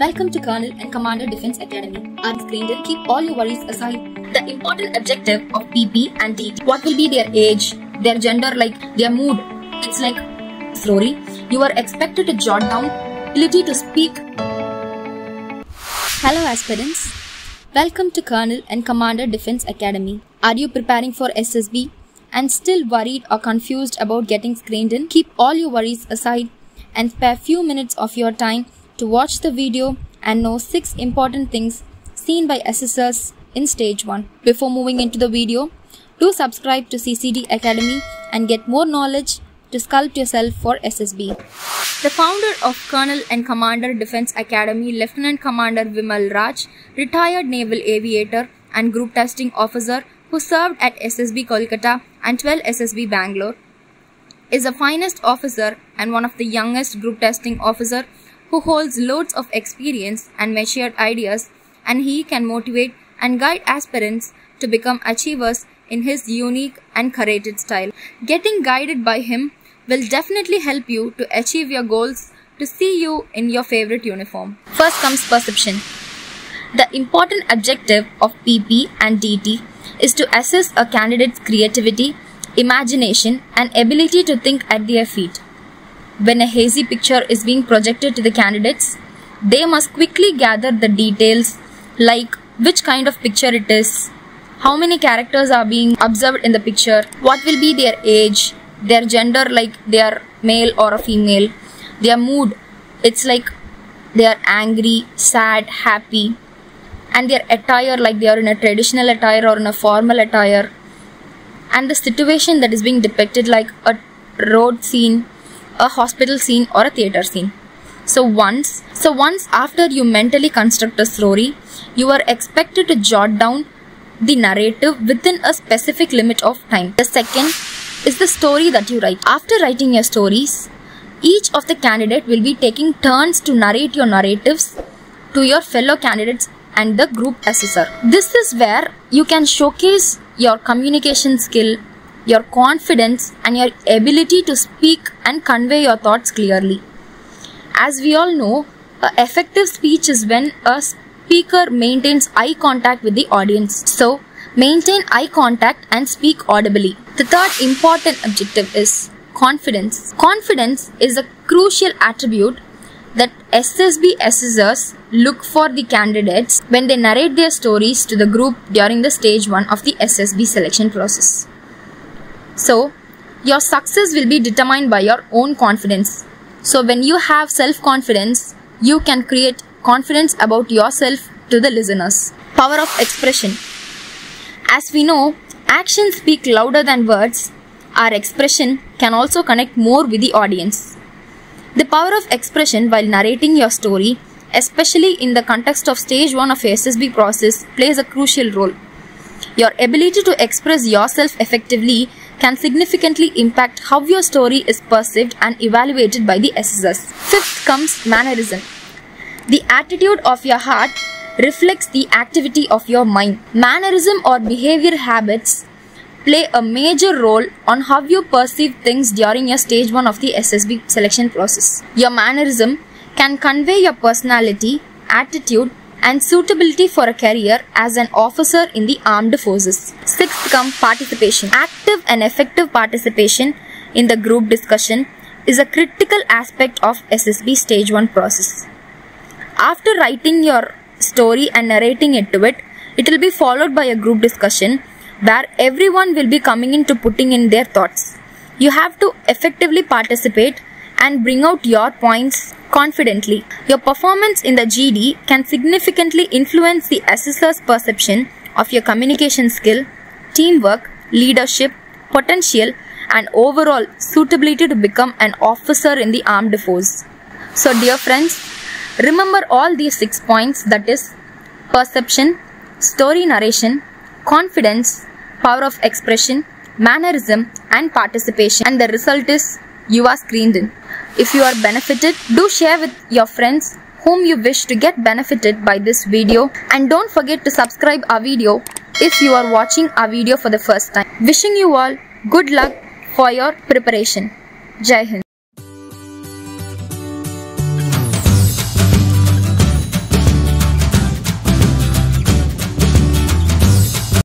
Welcome to Colonel and Commander Defense Academy. I'm Screened. In? Keep all your worries aside. The important objective of PP and DT. What will be their age, their gender, like their mood. It's like story. You are expected to jot down ability to speak. Hello aspirants. Welcome to Colonel and Commander Defense Academy. Are you preparing for SSB and still worried or confused about getting screened in? Keep all your worries aside and spare few minutes of your time to watch the video and know 6 important things seen by assessors in stage 1. Before moving into the video, do subscribe to CCD Academy and get more knowledge to sculpt yourself for SSB. The founder of Colonel and Commander Defense Academy, Lieutenant Commander Vimal Raj, retired naval aviator and group testing officer who served at SSB Kolkata and 12 SSB Bangalore, is the finest officer and one of the youngest group testing officer who holds loads of experience and matured ideas and he can motivate and guide aspirants to become achievers in his unique and curated style. Getting guided by him will definitely help you to achieve your goals to see you in your favorite uniform. First comes perception. The important objective of PP and DT is to assess a candidate's creativity, imagination, and ability to think at their feet. When a hazy picture is being projected to the candidates, they must quickly gather the details like which kind of picture it is, how many characters are being observed in the picture, what will be their age, their gender like they are male or a female, their mood, it's like they are angry, sad, happy, and their attire like they are in a traditional attire or in a formal attire, and the situation that is being depicted like a road scene, a hospital scene, or a theater scene. So once, so once after you mentally construct a story, you are expected to jot down the narrative within a specific limit of time. The second is the story that you write. After writing your stories, each of the candidate will be taking turns to narrate your narratives to your fellow candidates and the group assessor. This is where you can showcase your communication skill, your confidence and your ability to speak and convey your thoughts clearly. As we all know, a effective speech is when a speaker maintains eye contact with the audience. So, maintain eye contact and speak audibly. The third important objective is confidence. Confidence is a crucial attribute that SSB assessors look for the candidates when they narrate their stories to the group during the stage 1 of the SSB selection process. So, your success will be determined by your own confidence. So, when you have self confidence, you can create confidence about yourself to the listeners. Power of expression. As we know, actions speak louder than words. Our expression can also connect more with the audience. The power of expression while narrating your story, especially in the context of stage 1 of SSB process, plays a crucial role. Your ability to express yourself effectively can significantly impact how your story is perceived and evaluated by the assessors. Fifth comes mannerism. The attitude of your heart reflects the activity of your mind. Mannerism or behavior habits play a major role on how you perceive things during your stage 1 of the SSB selection process. Your mannerism can convey your personality, attitude, and suitability for a career as an officer in the armed forces. Sixth come participation. Active and effective participation in the group discussion is a critical aspect of SSB stage 1 process. After writing your story and narrating it to it, it will be followed by a group discussion where everyone will be coming in to putting in their thoughts. You have to effectively participate and bring out your points confidently. Your performance in the GD can significantly influence the assessor's perception of your communication skill, teamwork, leadership, potential, and overall suitability to become an officer in the armed force. So, dear friends, remember all these six points that is perception, story narration, confidence, power of expression, mannerism, and participation. And the result is you are screened in. If you are benefited, do share with your friends whom you wish to get benefited by this video and don't forget to subscribe our video if you are watching our video for the first time. Wishing you all good luck for your preparation. Jai Hind.